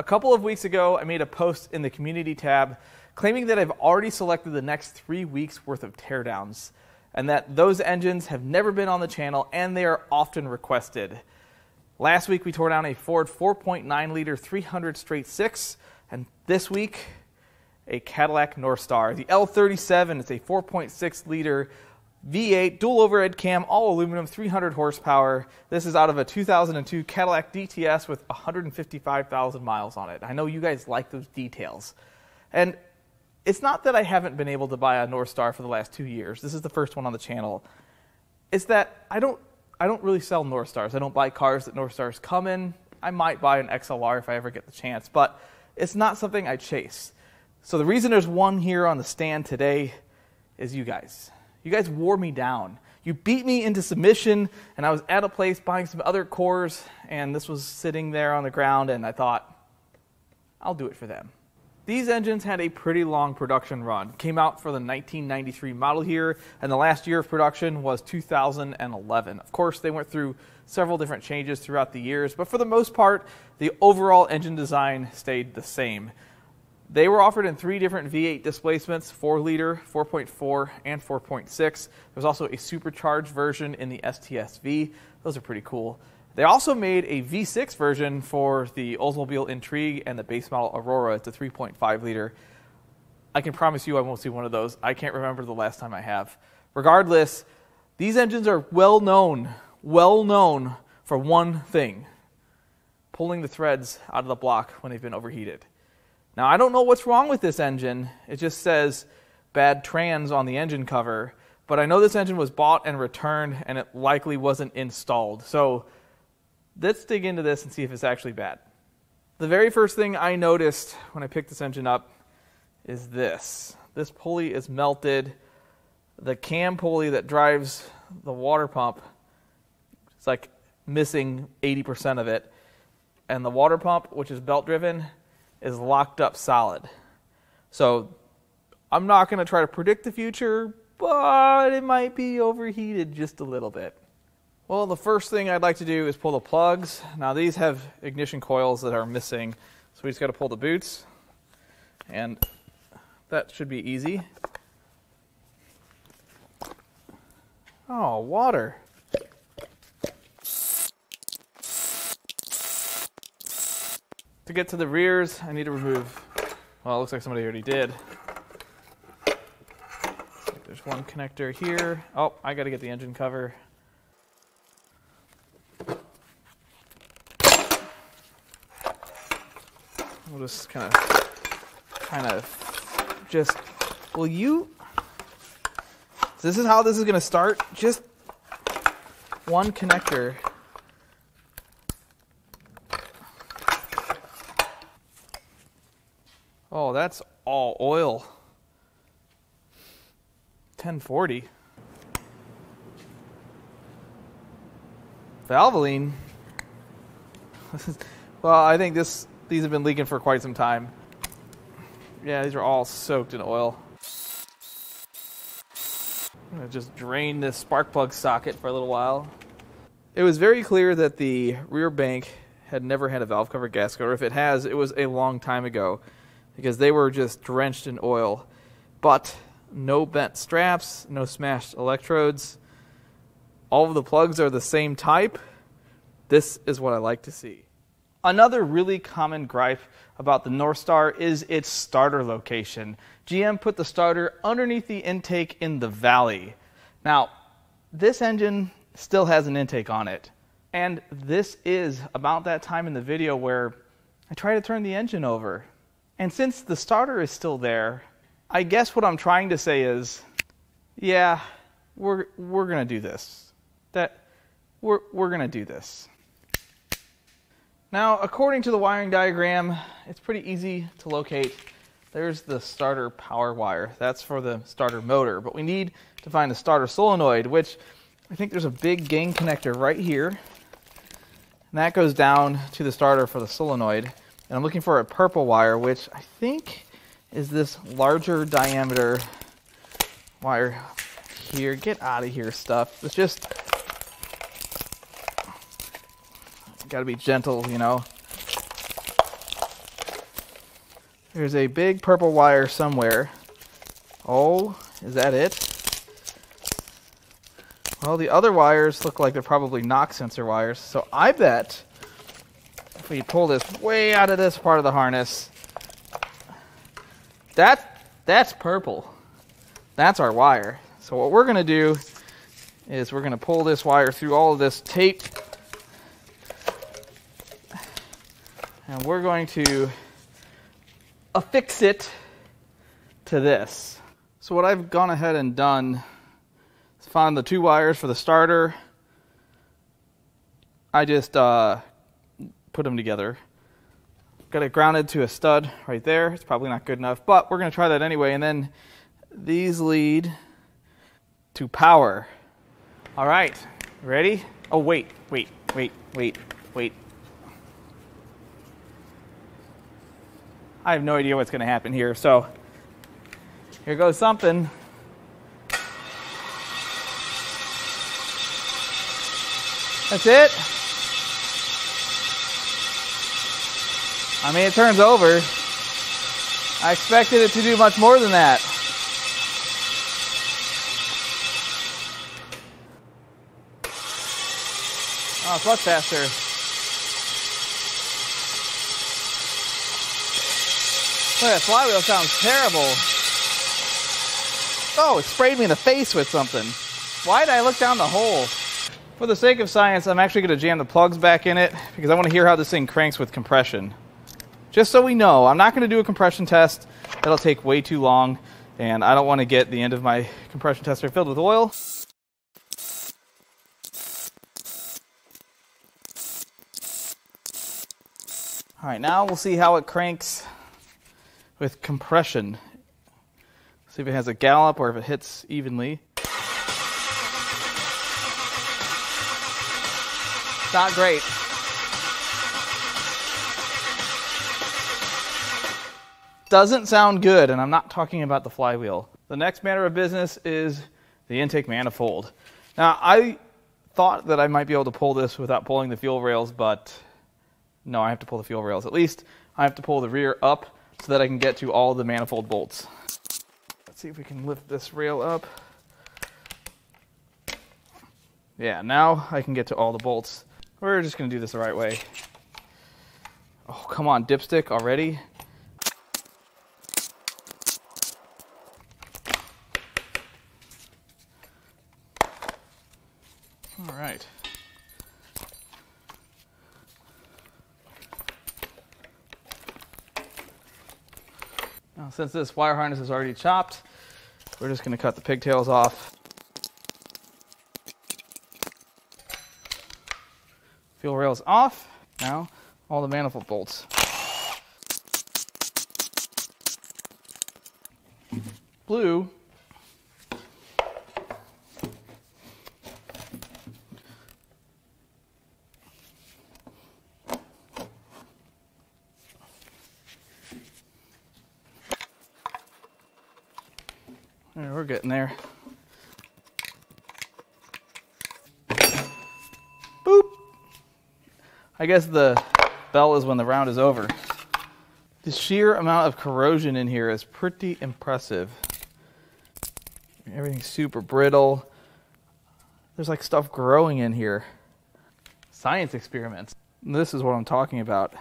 A couple of weeks ago, I made a post in the community tab claiming that I've already selected the next three weeks worth of teardowns and that those engines have never been on the channel and they are often requested. Last week we tore down a Ford 4.9 liter 300 straight six, and this week a Cadillac Northstar. The L37 is a 4.6 liter V8 dual overhead cam, all aluminum, 300 horsepower. This is out of a 2002 Cadillac DTS with 155,000 miles on it. I know you guys like those details. And it's not that I haven't been able to buy a Northstar for the last two years. This is the first one on the channel. It's that I don't, I don't really sell Northstars. I don't buy cars that Northstars come in. I might buy an XLR if I ever get the chance, but it's not something I chase. So the reason there's one here on the stand today is you guys. You guys wore me down. You beat me into submission, and I was at a place buying some other cores, and this was sitting there on the ground, and I thought, I'll do it for them. These engines had a pretty long production run. Came out for the 1993 model year, and the last year of production was 2011. Of course, they went through several different changes throughout the years, but for the most part, the overall engine design stayed the same. They were offered in three different V8 displacements 4 liter, 4.4, and 4.6. There's also a supercharged version in the STSV. Those are pretty cool. They also made a V6 version for the Oldsmobile Intrigue and the base model Aurora. It's a 3.5 liter. I can promise you I won't see one of those. I can't remember the last time I have. Regardless, these engines are well known, well known for one thing pulling the threads out of the block when they've been overheated. Now, I don't know what's wrong with this engine. It just says bad trans on the engine cover. But I know this engine was bought and returned, and it likely wasn't installed. So let's dig into this and see if it's actually bad. The very first thing I noticed when I picked this engine up is this. This pulley is melted. The cam pulley that drives the water pump, it's like missing 80% of it. And the water pump, which is belt driven, is locked up solid. So I'm not going to try to predict the future, but it might be overheated just a little bit. Well, the first thing I'd like to do is pull the plugs. Now these have ignition coils that are missing, so we just got to pull the boots, and that should be easy. Oh, water. To get to the rears, I need to remove, well, it looks like somebody already did. There's one connector here. Oh, I got to get the engine cover. We'll just kind of, kind of, just, will you, this is how this is to start. Just one connector Oh, that's all oil. 1040. Valvoline. well, I think this these have been leaking for quite some time. Yeah, these are all soaked in oil. I'm gonna just drain this spark plug socket for a little while. It was very clear that the rear bank had never had a valve cover gasket, or if it has, it was a long time ago because they were just drenched in oil. But no bent straps, no smashed electrodes. All of the plugs are the same type. This is what I like to see. Another really common gripe about the Northstar is its starter location. GM put the starter underneath the intake in the valley. Now, this engine still has an intake on it. And this is about that time in the video where I try to turn the engine over. And since the starter is still there, I guess what I'm trying to say is, yeah, we're we're gonna do this. That we're we're gonna do this. Now, according to the wiring diagram, it's pretty easy to locate. There's the starter power wire. That's for the starter motor. But we need to find the starter solenoid, which I think there's a big gain connector right here. And that goes down to the starter for the solenoid. And I'm looking for a purple wire, which I think is this larger diameter wire here. Get out of here, stuff. It's just got to be gentle, you know. There's a big purple wire somewhere. Oh, is that it? Well, the other wires look like they're probably knock sensor wires. So I bet we pull this way out of this part of the harness, that that's purple. That's our wire. So what we're going to do is we're going to pull this wire through all of this tape and we're going to affix it to this. So what I've gone ahead and done is found the two wires for the starter. I just uh, put them together. Got it grounded to a stud right there. It's probably not good enough, but we're going to try that anyway. And then these lead to power. All right, ready? Oh, wait, wait, wait, wait, wait. I have no idea what's going to happen here. So here goes something. That's it. I mean, it turns over. I expected it to do much more than that. Oh, it's much faster. Boy, that flywheel sounds terrible. Oh, it sprayed me in the face with something. Why did I look down the hole? For the sake of science, I'm actually going to jam the plugs back in it because I want to hear how this thing cranks with compression. Just so we know, I'm not going to do a compression test. That'll take way too long, and I don't want to get the end of my compression tester filled with oil. All right, now we'll see how it cranks with compression. See if it has a gallop or if it hits evenly. Not great. Doesn't sound good, and I'm not talking about the flywheel. The next matter of business is the intake manifold. Now, I thought that I might be able to pull this without pulling the fuel rails, but no, I have to pull the fuel rails. At least I have to pull the rear up so that I can get to all the manifold bolts. Let's see if we can lift this rail up. Yeah, now I can get to all the bolts. We're just going to do this the right way. Oh, come on, dipstick already? All right. Now, since this wire harness is already chopped, we're just going to cut the pigtails off. Fuel rails off. Now, all the manifold bolts. Blue. Yeah, there. Boop. I guess the bell is when the round is over. The sheer amount of corrosion in here is pretty impressive. Everything's super brittle. There's like stuff growing in here. Science experiments. This is what I'm talking about.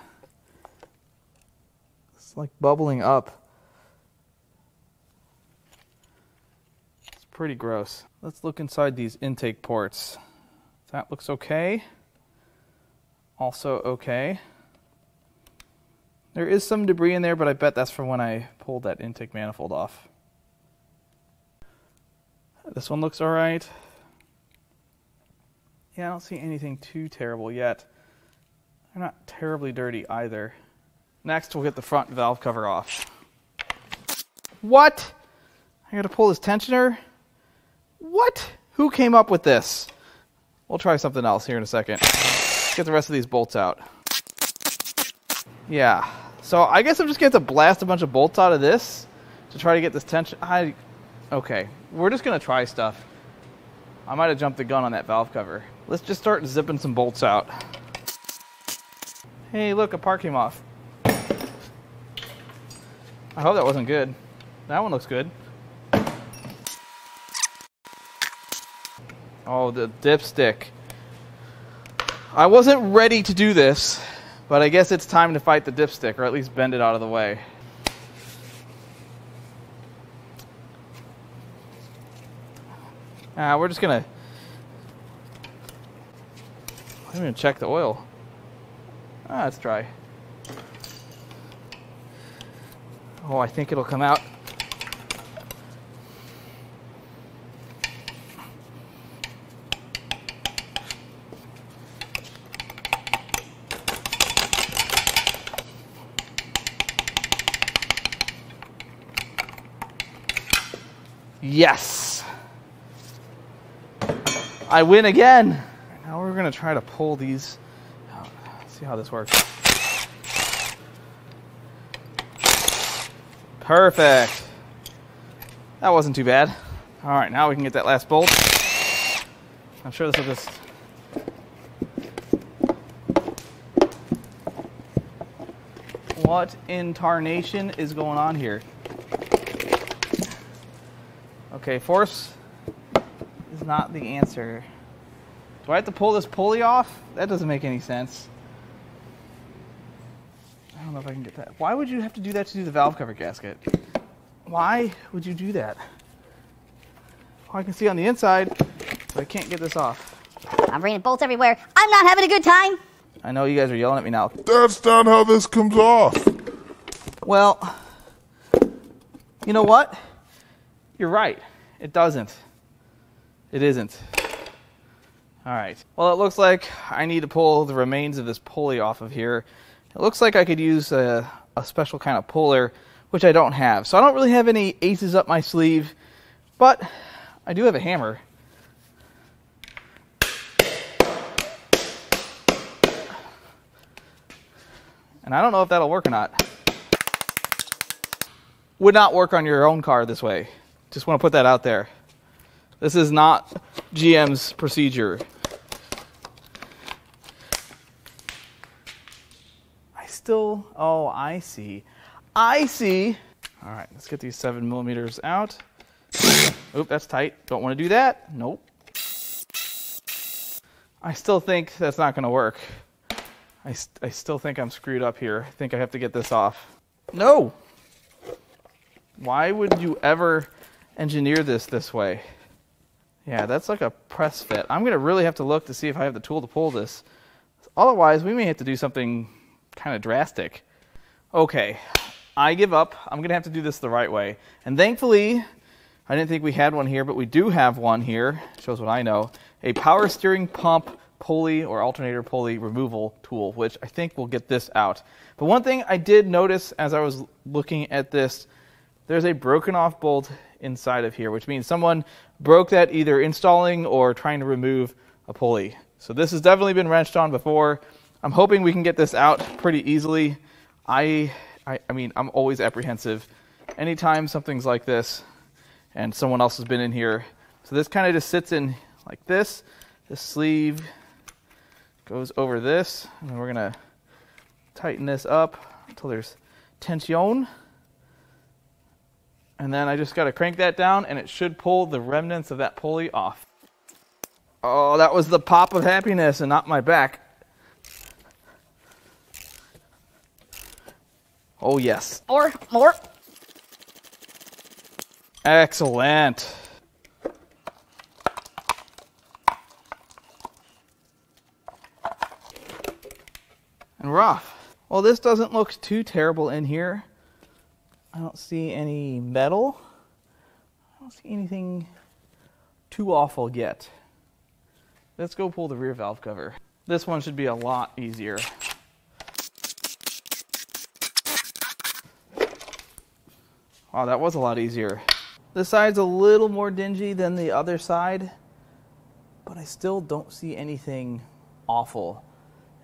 It's like bubbling up. It's pretty gross. Let's look inside these intake ports. That looks okay. Also okay. There is some debris in there, but I bet that's from when I pulled that intake manifold off. This one looks alright. Yeah, I don't see anything too terrible yet. They're not terribly dirty either. Next, we'll get the front valve cover off. What? I gotta pull this tensioner? What? Who came up with this? We'll try something else here in a second. Get the rest of these bolts out. Yeah. So I guess I'm just going to have to blast a bunch of bolts out of this to try to get this tension. I, okay. We're just going to try stuff. I might have jumped the gun on that valve cover. Let's just start zipping some bolts out. Hey, look, a part came off. I hope that wasn't good. That one looks good. Oh, the dipstick. I wasn't ready to do this, but I guess it's time to fight the dipstick, or at least bend it out of the way. Uh, we're just gonna. I'm gonna check the oil. Ah, it's dry. Oh, I think it'll come out. Yes. I win again. Now we're going to try to pull these out. See how this works. Perfect. That wasn't too bad. All right, now we can get that last bolt. I'm sure this will just. What in tarnation is going on here? Okay, force is not the answer. Do I have to pull this pulley off? That doesn't make any sense. I don't know if I can get that. Why would you have to do that to do the valve cover gasket? Why would you do that? Oh, I can see on the inside, but I can't get this off. I'm bringing bolts everywhere. I'm not having a good time. I know you guys are yelling at me now. That's not how this comes off. Well, you know what? You're right. It doesn't. It isn't. All right. Well, it looks like I need to pull the remains of this pulley off of here. It looks like I could use a, a special kind of puller, which I don't have. So I don't really have any aces up my sleeve, but I do have a hammer. And I don't know if that'll work or not. Would not work on your own car this way. Just want to put that out there. This is not GM's procedure. I still, oh, I see. I see. All right, let's get these seven millimeters out. Oop, that's tight. Don't want to do that. Nope. I still think that's not going to work. I, st- I still think I'm screwed up here. I think I have to get this off. No! Why would you ever engineer this this way? Yeah, that's like a press fit. I'm going to really have to look to see if I have the tool to pull this. Otherwise, we may have to do something kind of drastic. Okay, I give up. I'm going to have to do this the right way. And thankfully, I didn't think we had one here, but we do have one here. Shows what I know. A power steering pump pulley or alternator pulley removal tool, which I think will get this out. But one thing I did notice as I was looking at this, there's a broken off bolt inside of here, which means someone broke that either installing or trying to remove a pulley. So this has definitely been wrenched on before. I'm hoping we can get this out pretty easily. I, I, I mean, I'm always apprehensive. Anytime something's like this and someone else has been in here. So this kind of just sits in like this. The sleeve goes over this, and we're gonna tighten this up until there's tension. And then I just gotta crank that down, and it should pull the remnants of that pulley off. Oh, that was the pop of happiness and not my back. Oh, yes. More, more. Excellent. And we're off. Well, this doesn't look too terrible in here. I don't see any metal. I don't see anything too awful yet. Let's go pull the rear valve cover. This one should be a lot easier. Wow, that was a lot easier. This side's a little more dingy than the other side, but I still don't see anything awful.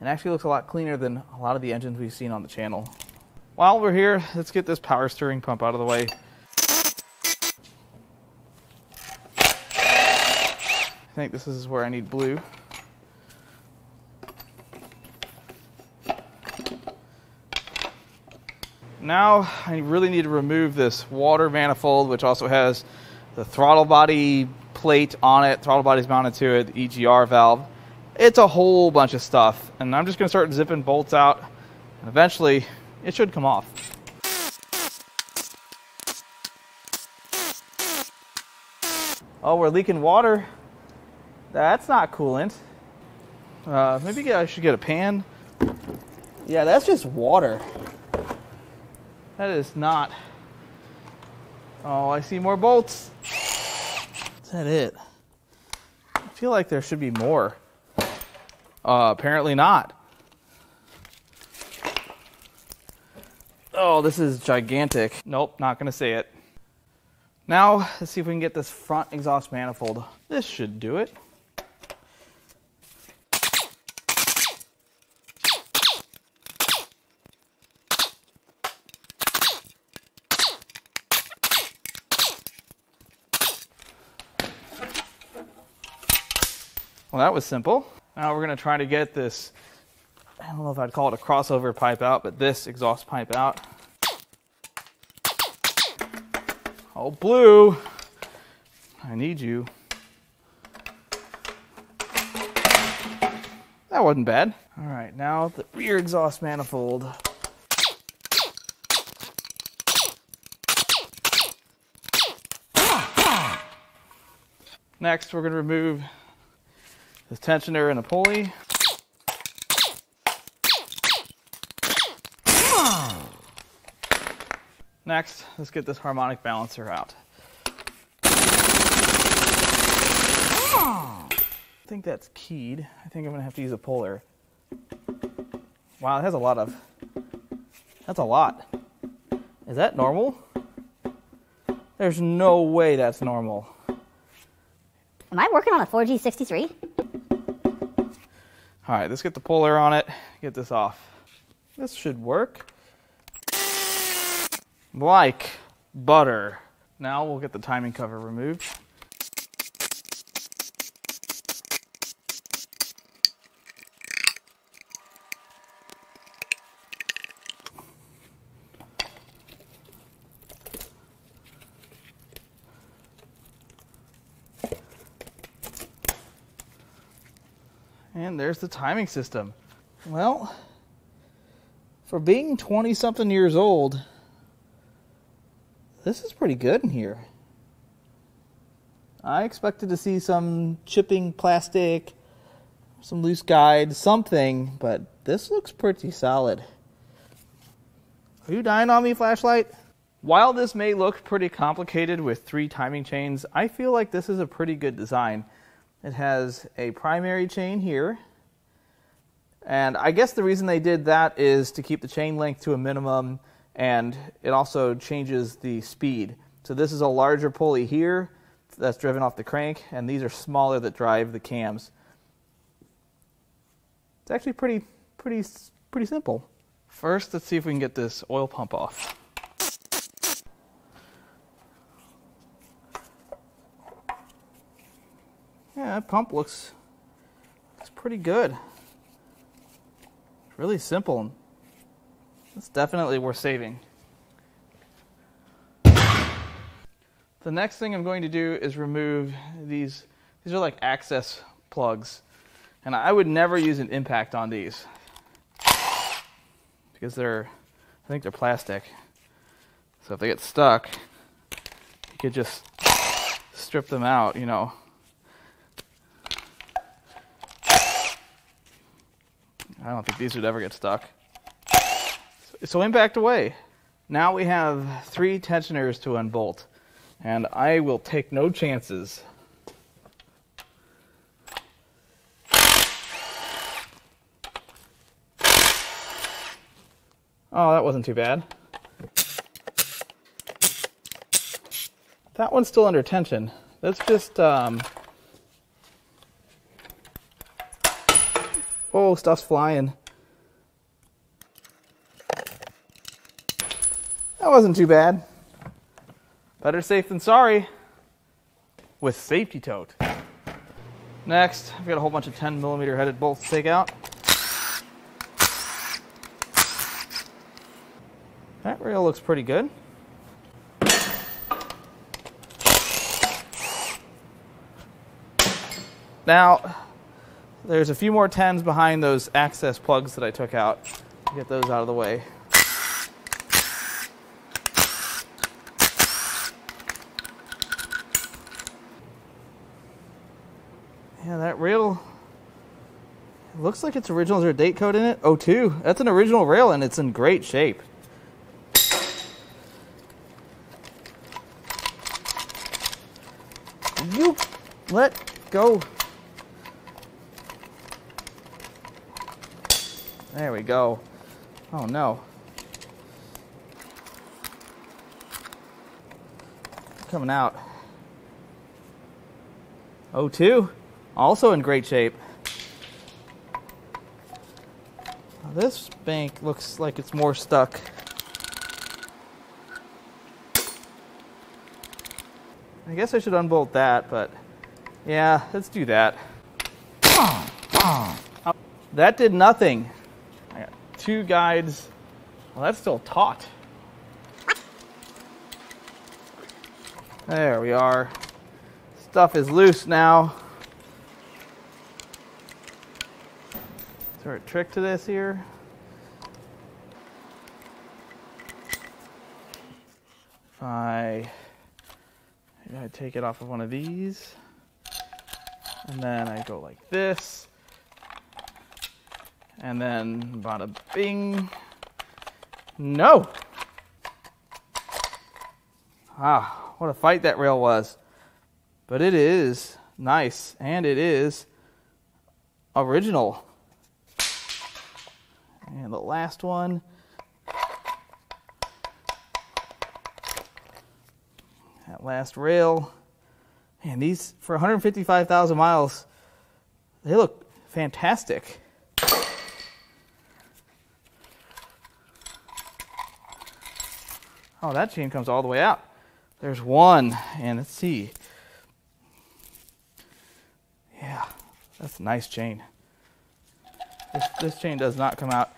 It actually looks a lot cleaner than a lot of the engines we've seen on the channel. While we're here, let's get this power steering pump out of the way. I think this is where I need blue. Now I really need to remove this water manifold, which also has the throttle body plate on it. Throttle body's mounted to it, the EGR valve. It's a whole bunch of stuff, and I'm just going to start zipping bolts out, and eventually it should come off. Oh, we're leaking water. That's not coolant. Uh, maybe I should get a pan. Yeah, that's just water. That is not. Oh, I see more bolts. Is that it? I feel like there should be more. Uh, apparently not. Oh, this is gigantic. Nope, not gonna say it. Now, let's see if we can get this front exhaust manifold. This should do it. Well, that was simple. Now we're to try to get this, I don't know if I'd call it a crossover pipe out, but this exhaust pipe out. Oh, blue. I need you. That wasn't bad. All right, now the rear exhaust manifold. Next, we're going to remove this tensioner and the pulley. Next, let's get this harmonic balancer out. I think that's keyed. I think I'm gonna have to use a puller. Wow, it has a lot of. That's a lot. Is that normal? There's no way that's normal. Am I working on a 4G63? All right, let's get the puller on it, get this off. This should work. Like butter. Now we'll get the timing cover removed. And there's the timing system. Well, for being 20 something years old, this is pretty good in here. I expected to see some chipping plastic, some loose guides, something, but this looks pretty solid. Are you dying on me, flashlight? While this may look pretty complicated with three timing chains, I feel like this is a pretty good design. It has a primary chain here. And I guess the reason they did that is to keep the chain length to a minimum and it also changes the speed. So this is a larger pulley here that's driven off the crank and these are smaller that drive the cams. It's actually pretty pretty pretty simple. First, let's see if we can get this oil pump off. Yeah, that pump looks looks pretty good. It's really simple. It's definitely worth saving. The next thing I'm going to do is remove these. These are like access plugs. And I would never use an impact on these. Because they're, I think they're plastic. So if they get stuck, you could just strip them out, you know. I don't think these would ever get stuck. So impact away. Now we have three tensioners to unbolt, and I will take no chances. Oh, that wasn't too bad. That one's still under tension. Let's just, um... Oh, stuff's flying. Wasn't too bad. Better safe than sorry. With safety tote. Next, I've got a whole bunch of 10 millimeter headed bolts to take out. That rail looks pretty good. Now, there's a few more 10s behind those access plugs that I took out. Get those out of the way. Yeah, that rail it looks like it's original. Is there a date code in it? Oh, two. That's an original rail and it's in great shape. You let go. There we go. Oh no. Coming out. Oh, two. Also in great shape. Now, This bank looks like it's more stuck. I guess I should unbolt that, but yeah, let's do that. Oh, that did nothing. I got two guides. Well, that's still taut. There we are. Stuff is loose now. A trick to this here? If I, I take it off of one of these, and then I go like this, and then bada bing. No! Ah, what a fight that rail was. But it is nice, and it is original. And the last one. That last rail. Man, these, for 155,000 miles, they look fantastic. Oh, that chain comes all the way out. There's one, and let's see. Yeah, that's a nice chain. This, this chain does not come out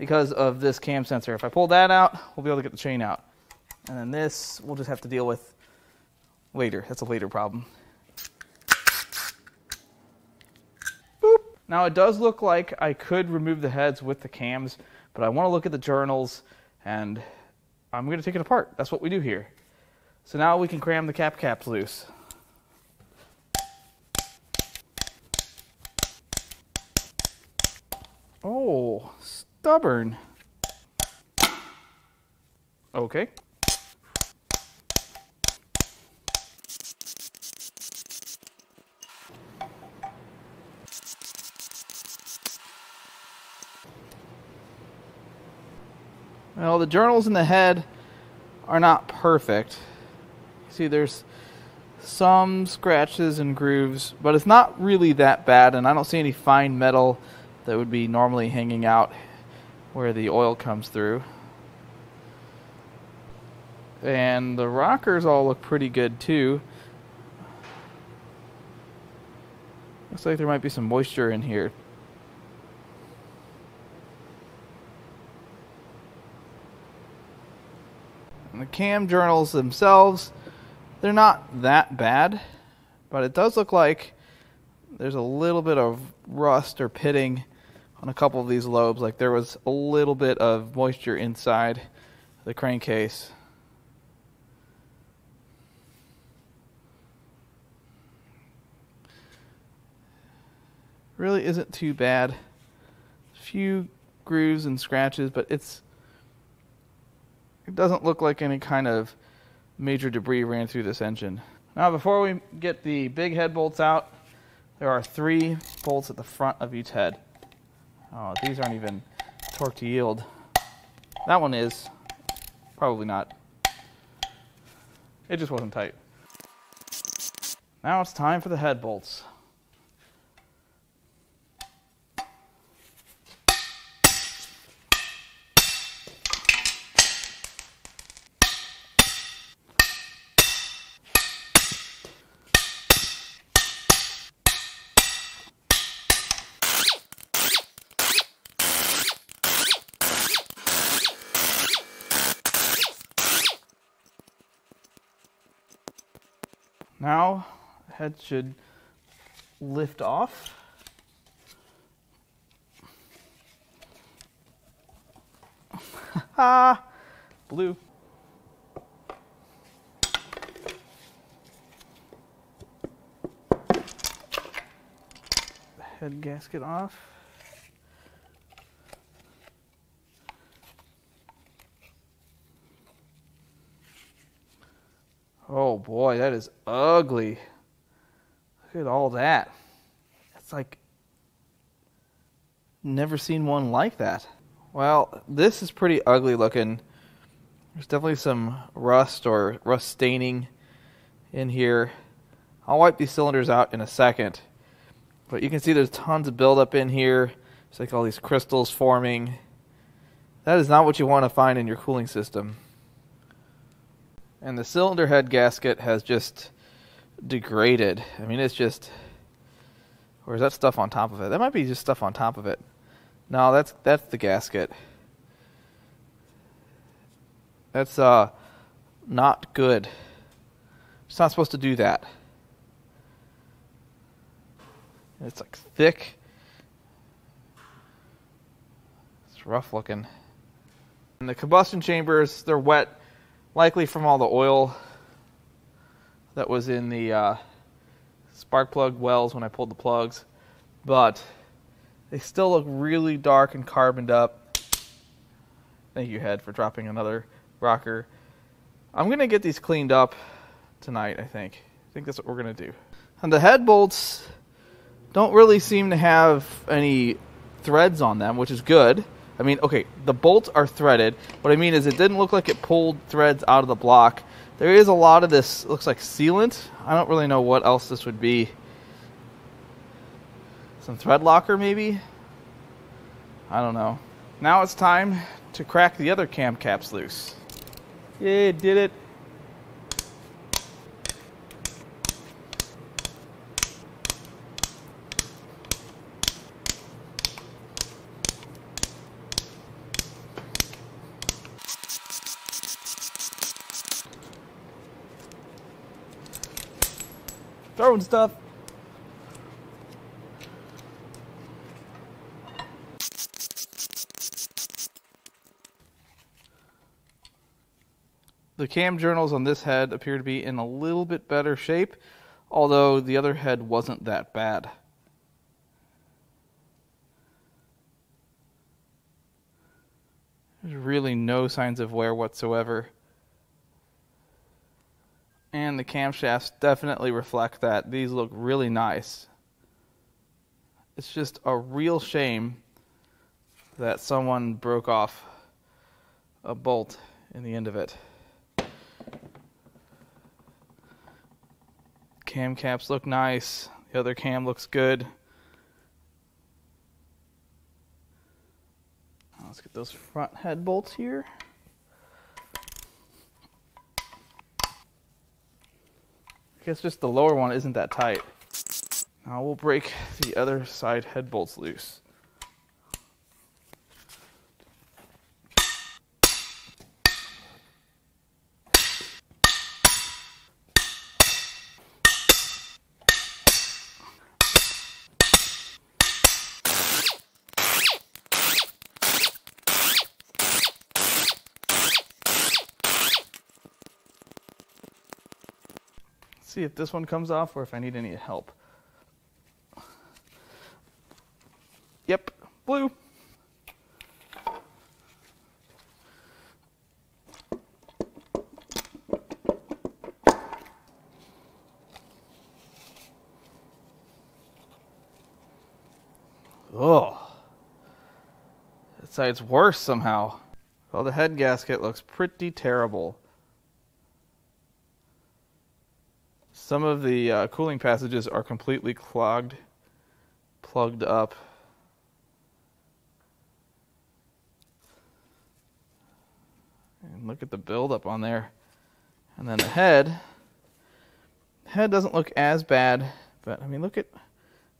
because of this cam sensor. If I pull that out, we'll be able to get the chain out. And then this, we'll just have to deal with later. That's a later problem. Boop. Now it does look like I could remove the heads with the cams, but I want to look at the journals and I'm going to take it apart. That's what we do here. So now we can cram the cap caps loose. Oh, stubborn. Okay. Well, the journals in the head are not perfect. See, there's some scratches and grooves, but it's not really that bad, and I don't see any fine metal that would be normally hanging out where the oil comes through. And the rockers all look pretty good too. Looks like there might be some moisture in here. And the cam journals themselves, they're not that bad, but it does look like there's a little bit of rust or pitting on a couple of these lobes. Like there was a little bit of moisture inside the crankcase. Really isn't too bad. A Few grooves and scratches, but it's it doesn't look like any kind of major debris ran through this engine. Now, before we get the big head bolts out, there are three bolts at the front of each head. Oh, these aren't even torque to yield. That one is. Probably not. It just wasn't tight. Now it's time for the head bolts. Now, head should lift off. ah, Blue. Head gasket off. Oh boy, that is ugly. Look at all that. It's like never seen one like that. Well, this is pretty ugly looking. There's definitely some rust or rust staining in here. I'll wipe these cylinders out in a second. But you can see there's tons of buildup in here. It's like all these crystals forming. That is not what you want to find in your cooling system. And the cylinder head gasket has just degraded. I mean, it's just. Or is that stuff on top of it? That might be just stuff on top of it. No, that's that's the gasket. That's uh not good. It's not supposed to do that. It's like thick. It's rough looking. And the combustion chambers, they're wet, likely from all the oil that was in the uh, spark plug wells when I pulled the plugs. But they still look really dark and carboned up. Thank you, Head, for dropping another rocker. I'm going to get these cleaned up tonight, I think. I think that's what we're going to do. And the head bolts don't really seem to have any threads on them, which is good. I mean, okay, the bolts are threaded. What I mean is it didn't look like it pulled threads out of the block. There is a lot of this, looks like sealant. I don't really know what else this would be. Some thread locker, maybe? I don't know. Now it's time to crack the other cam caps loose. Yeah, did it. Stuff. The cam journals on this head appear to be in a little bit better shape, although the other head wasn't that bad. There's really no signs of wear whatsoever. And the camshafts definitely reflect that. These look really nice. It's just a real shame that someone broke off a bolt in the end of it. Cam caps look nice. The other cam looks good. Let's get those front head bolts here. I guess just the lower one isn't that tight. Now we'll break the other side head bolts loose. See if this one comes off or if I need any help. Yep, blue. Oh, that side's worse somehow. Well, the head gasket looks pretty terrible. Some of the uh, cooling passages are completely clogged, plugged up. And look at the buildup on there. And then the head. The head doesn't look as bad, but I mean, look at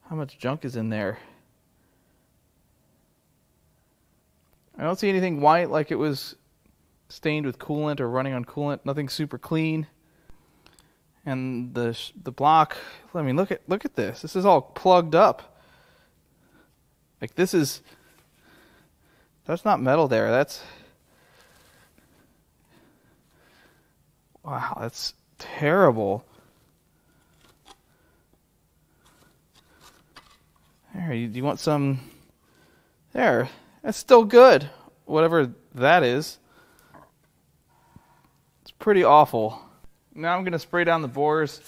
how much junk is in there. I don't see anything white like it was stained with coolant or running on coolant. Nothing super clean. And the the block, I mean, look at look at this. This is all plugged up. Like this is that's not metal there. That's Wow, that's terrible. There, you, you want some there. That's still good. Whatever that is. It's pretty awful. Now I'm going to spray down the bores.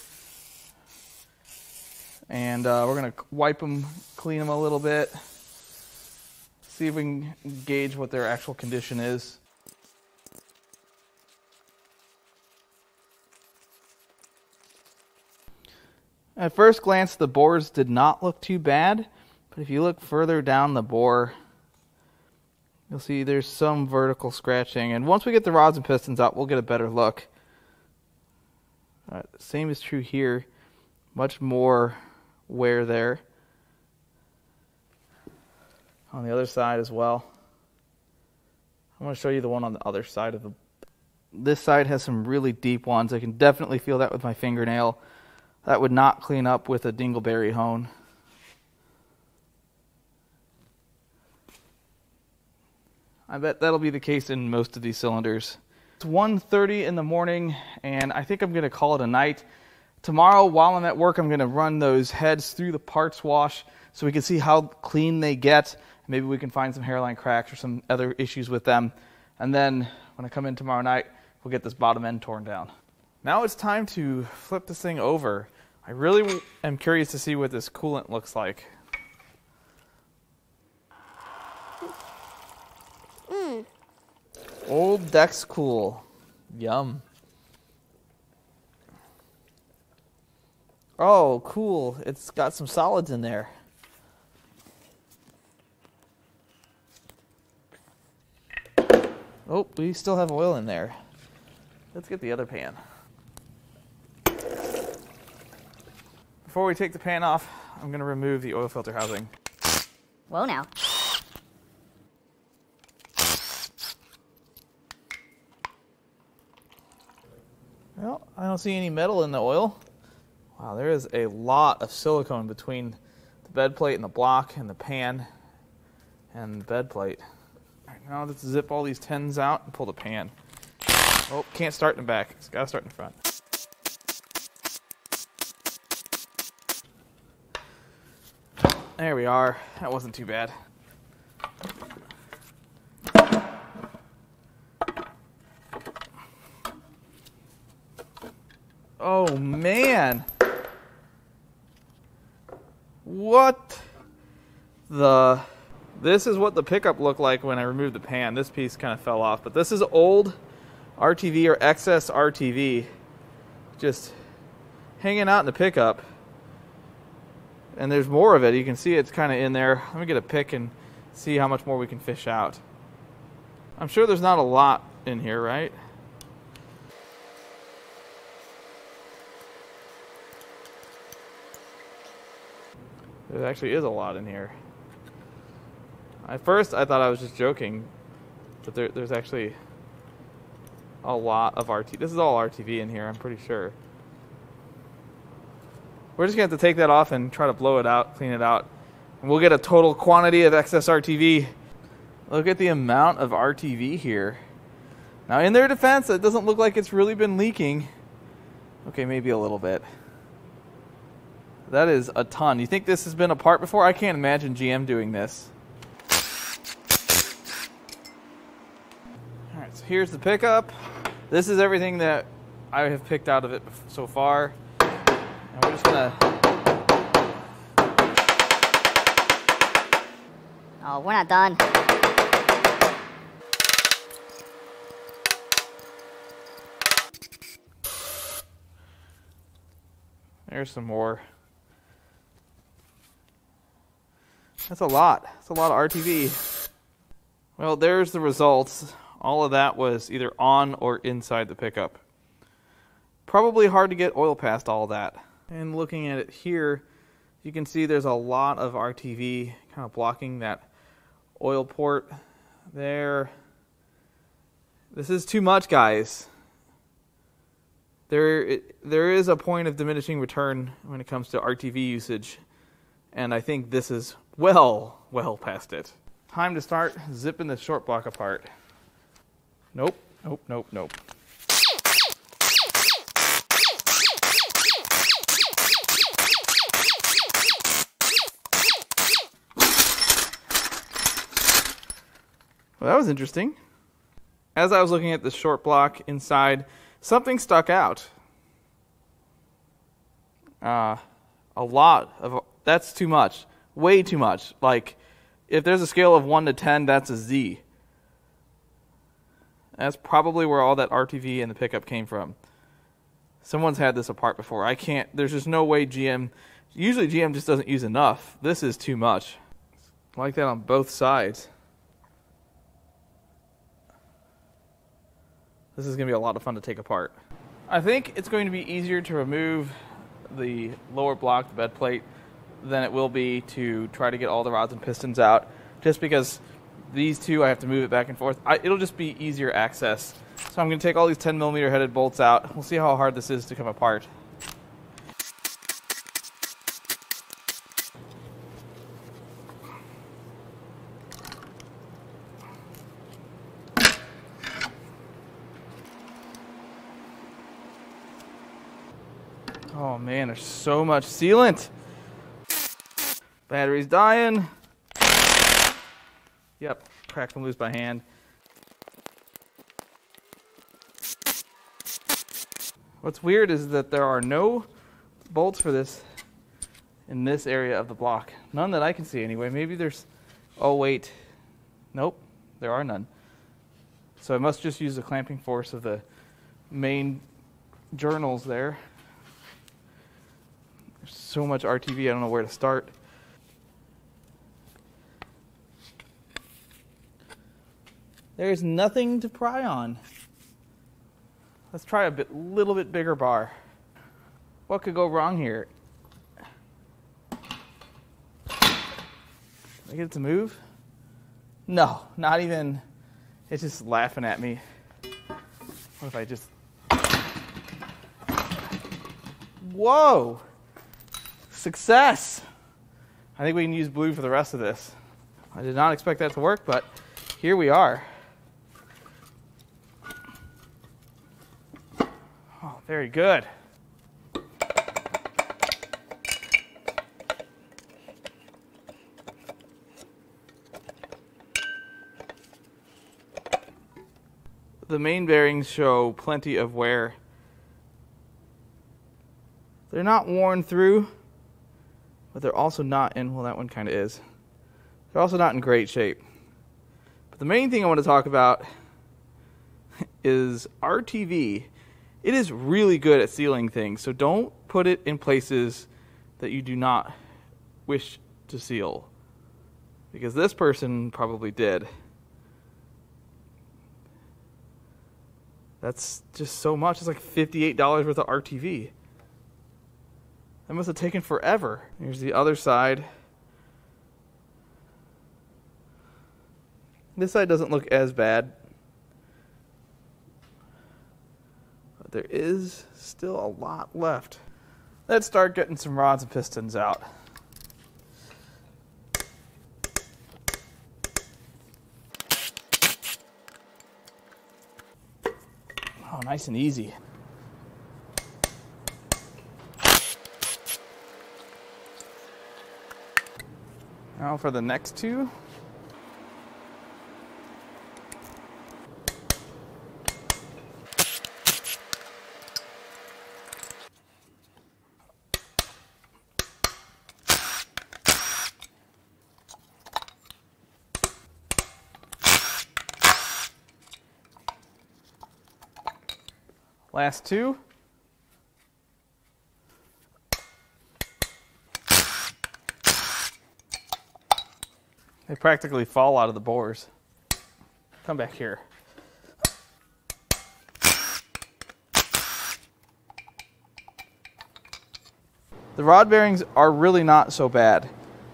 And uh, we're going to wipe them, clean them a little bit. See if we can gauge what their actual condition is. At first glance, the bores did not look too bad, but if you look further down the bore, you'll see there's some vertical scratching. And once we get the rods and pistons out, we'll get a better look. Uh, same is true here. Much more wear there. On the other side as well. I'm going to show you the one on the other side of the. This side has some really deep ones. I can definitely feel that with my fingernail. That would not clean up with a dingleberry hone. I bet that'll be the case in most of these cylinders. It's 1.30 in the morning, and I think I'm going to call it a night. Tomorrow, while I'm at work, I'm going to run those heads through the parts wash so we can see how clean they get. Maybe we can find some hairline cracks or some other issues with them. And then when I come in tomorrow night, we'll get this bottom end torn down. Now it's time to flip this thing over. I really am curious to see what this coolant looks like. Old Dexcool. Yum. Oh, cool. It's got some solids in there. Oh, we still have oil in there. Let's get the other pan. Before we take the pan off, I'm going to remove the oil filter housing. Whoa now. Well, I don't see any metal in the oil. Wow, there is a lot of silicone between the bed plate and the block and the pan and the bed plate. All right, now let's zip all these tens out and pull the pan. Oh, can't start in the back. It's got to start in the front. There we are. That wasn't too bad. Oh man. What the This is what the pickup looked like when I removed the pan. This piece kind of fell off, but this is old RTV or excess RTV just hanging out in the pickup. And there's more of it. You can see it's kind of in there. Let me get a pick and see how much more we can fish out. I'm sure there's not a lot in here, right? There actually is a lot in here. At first, I thought I was just joking, but there, there's actually a lot of RT. This is all RTV in here, I'm pretty sure. We're just going to have to take that off and try to blow it out, clean it out. And we'll get a total quantity of excess RTV. Look at the amount of RTV here. Now, in their defense, it doesn't look like it's really been leaking. Okay, maybe a little bit. That is a ton. You think this has been apart before? I can't imagine GM doing this. All right, so here's the pickup. This is everything that I have picked out of it so far. And we're just gonna. Oh, we're not done. There's some more. That's a lot. That's a lot of RTV. Well, there's the results. All of that was either on or inside the pickup. Probably hard to get oil past all that. And looking at it here, you can see there's a lot of RTV kind of blocking that oil port there. This is too much, guys. there there is a point of diminishing return when it comes to RTV usage, and I think this is well well past it. Time to start zipping the short block apart. Nope, nope, nope, nope. Well, that was interesting. As I was looking at the short block inside, something stuck out. Uh, a lot of that's too much, way too much. Like, if there's a scale of one to ten, that's a Z. That's probably where all that RTV and the pickup came from. Someone's had this apart before. I can't. There's just no way GM. Usually GM just doesn't use enough. This is too much. Like that on both sides. This is going to be a lot of fun to take apart. I think it's going to be easier to remove the lower block, the bed plate, than it will be to try to get all the rods and pistons out, just because these two I have to move it back and forth. I, it'll just be easier access. So I'm going to take all these 10 millimeter headed bolts out. We'll see how hard this is to come apart. Oh man, there's so much sealant. Battery's dying. Yep, cracked them loose by hand. What's weird is that there are no bolts for this in this area of the block. None that I can see anyway. Maybe there's. Oh, wait. Nope, there are none. So I must just use the clamping force of the main journals there. There's so much RTV, I don't know where to start. There's nothing to pry on. Let's try a bit, little bit bigger bar. What could go wrong here? I get it to move? No, not even. It's just laughing at me. What if I just. Whoa! Success! I think we can use blue for the rest of this. I did not expect that to work, but here we are. Very good. The main bearings show plenty of wear. They're not worn through, but they're also not in, well, that one kind of is. They're also not in great shape. But the main thing I want to talk about is RTV. It is really good at sealing things, so don't put it in places that you do not wish to seal. Because this person probably did. That's just so much. It's like $58 worth of RTV. That must have taken forever. Here's the other side. This side doesn't look as bad. There is still a lot left. Let's start getting some rods and pistons out. Oh, nice and easy. Now for the next two. Last two. They practically fall out of the bores. Come back here. The rod bearings are really not so bad.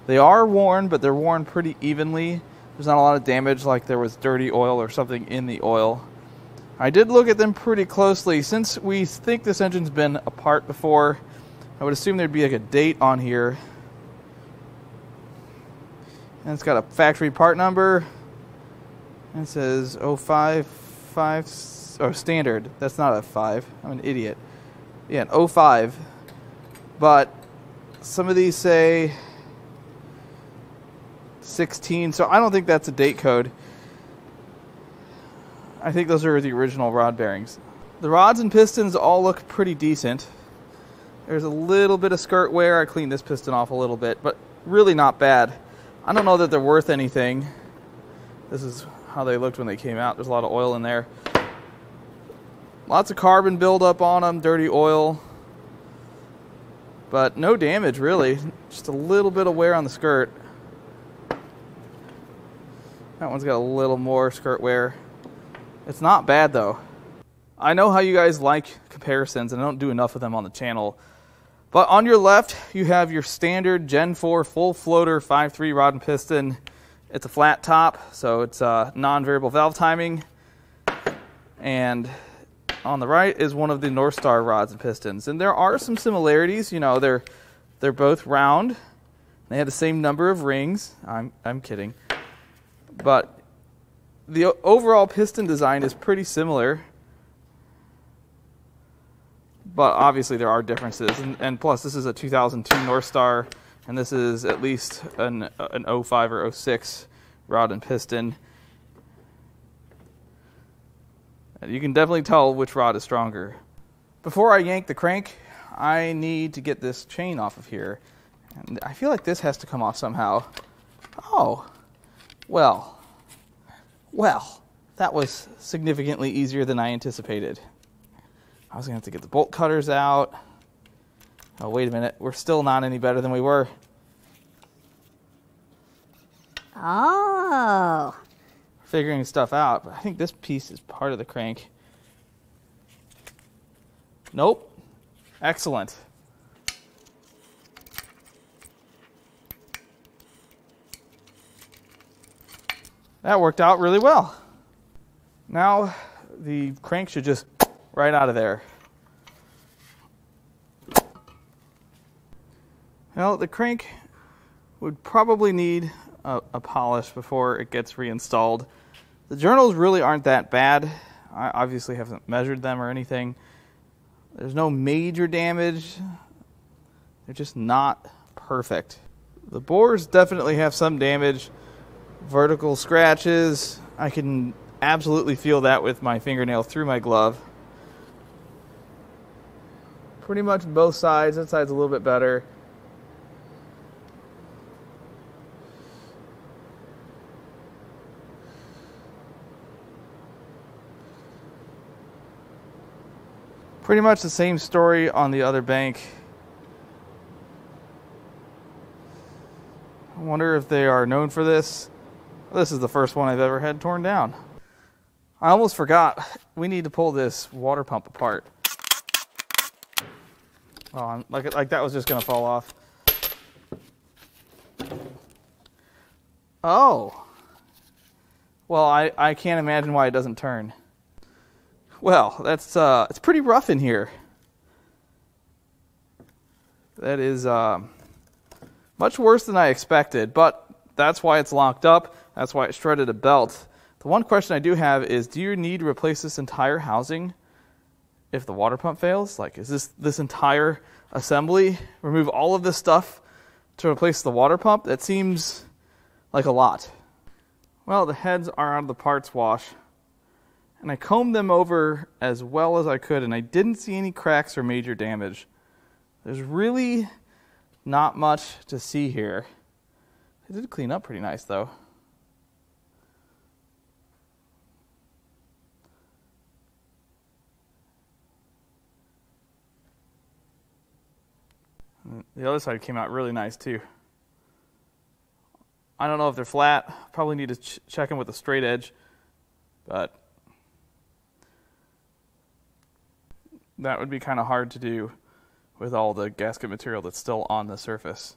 They are worn, but they're worn pretty evenly. There's not a lot of damage like there was dirty oil or something in the oil. I did look at them pretty closely. Since we think this engine's been apart before, I would assume there'd be like a date on here. And it's got a factory part number. And it says 055 oh standard. That's not a 5. I'm an idiot. Yeah, an 05. But some of these say 16, so I don't think that's a date code. I think those are the original rod bearings. The rods and pistons all look pretty decent. There's a little bit of skirt wear. I cleaned this piston off a little bit, but really not bad. I don't know that they're worth anything. This is how they looked when they came out. There's a lot of oil in there. Lots of carbon buildup on them, dirty oil. But no damage really. Just a little bit of wear on the skirt. That one's got a little more skirt wear. It's not bad though. I know how you guys like comparisons, and I don't do enough of them on the channel. But on your left, you have your standard Gen 4 full floater 5.3 rod and piston. It's a flat top, so it's uh, non-variable valve timing. And on the right is one of the Northstar rods and pistons. And there are some similarities. You know, they're they're both round. They have the same number of rings. I'm I'm kidding. But the overall piston design is pretty similar, but obviously there are differences. And, and, plus, this is a 2002 Northstar, and this is at least an, an 05 or 06 rod and piston. You can definitely tell which rod is stronger. Before I yank the crank, I need to get this chain off of here. And I feel like this has to come off somehow. Oh, well. Well, that was significantly easier than I anticipated. I was going to have to get the bolt cutters out. Oh, wait a minute. We're still not any better than we were. Oh. Figuring stuff out, but I think this piece is part of the crank. Nope. Excellent. That worked out really well. Now the crank should just right out of there. Well, the crank would probably need a, a, polish before it gets reinstalled. The journals really aren't that bad. I obviously haven't measured them or anything. There's no major damage. They're just not perfect. The bores definitely have some damage vertical scratches. I can absolutely feel that with my fingernail through my glove. Pretty much both sides. That side's a little bit better. Pretty much the same story on the other bank. I wonder if they are known for this. This is the first one I've ever had torn down. I almost forgot. We need to pull this water pump apart. Oh, like like that was just gonna fall off. Oh. Well, I, I can't imagine why it doesn't turn. Well, that's uh, it's pretty rough in here. That is uh, much worse than I expected, but that's why it's locked up. That's why it shredded a belt. The one question I do have is do you need to replace this entire housing if the water pump fails? Like, is this this entire assembly? Remove all of this stuff to replace the water pump? That seems like a lot. Well, the heads are out of the parts wash, and I combed them over as well as I could, and I didn't see any cracks or major damage. There's really not much to see here. It did clean up pretty nice, though. The other side came out really nice too. I don't know if they're flat. Probably need to ch- check them with a straight edge, but that would be kind of hard to do with all the gasket material that's still on the surface.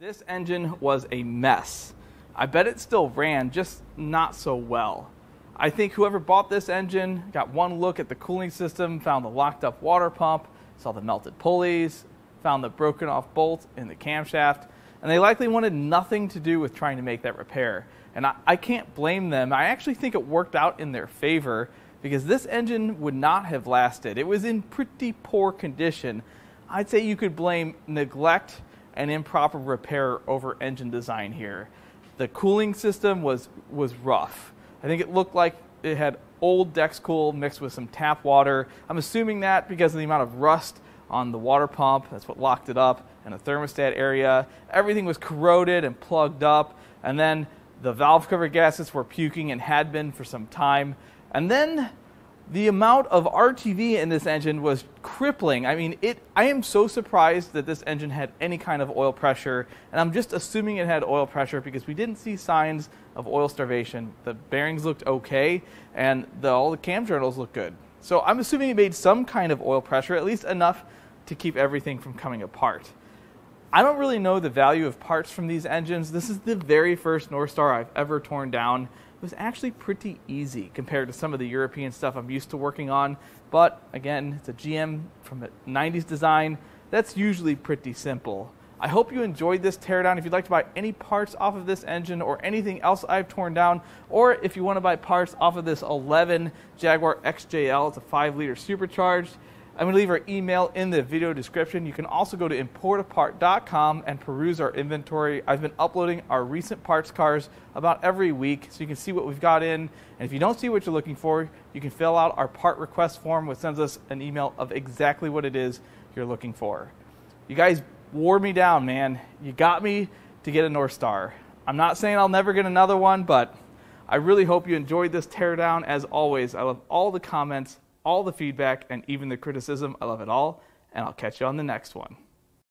This engine was a mess. I bet it still ran, just not so well. I think whoever bought this engine got one look at the cooling system, found the locked up water pump, saw the melted pulleys, found the broken off bolt in the camshaft, and they likely wanted nothing to do with trying to make that repair. And I, I can't blame them. I actually think it worked out in their favor because this engine would not have lasted. It was in pretty poor condition. I'd say you could blame neglect and improper repair over engine design here. The cooling system was, was rough. I think it looked like it had old Dexcool mixed with some tap water. I'm assuming that because of the amount of rust on the water pump, that's what locked it up, and the thermostat area. Everything was corroded and plugged up, and then the valve cover gaskets were puking and had been for some time. And then the amount of RTV in this engine was crippling. I mean, it. I am so surprised that this engine had any kind of oil pressure, and I'm just assuming it had oil pressure because we didn't see signs of oil starvation. The bearings looked okay, and the, all the cam journals looked good. So I'm assuming it made some kind of oil pressure, at least enough to keep everything from coming apart. I don't really know the value of parts from these engines. This is the very first Northstar I've ever torn down It was actually pretty easy compared to some of the European stuff I'm used to working on. But again, it's a GM from the 90s design. That's usually pretty simple. I hope you enjoyed this teardown. If you'd like to buy any parts off of this engine or anything else I've torn down, or if you want to buy parts off of this 11 Jaguar XJL, it's a 5 liter supercharged, I'm going to leave our email in the video description. You can also go to importapart.com and peruse our inventory. I've been uploading our recent parts cars about every week so you can see what we've got in. And if you don't see what you're looking for, you can fill out our part request form, which sends us an email of exactly what it is you're looking for. You guys wore me down, man. You got me to get a Northstar. I'm not saying I'll never get another one, but I really hope you enjoyed this teardown. As always, I love all the comments all the feedback, and even the criticism. I love it all, and I'll catch you on the next one.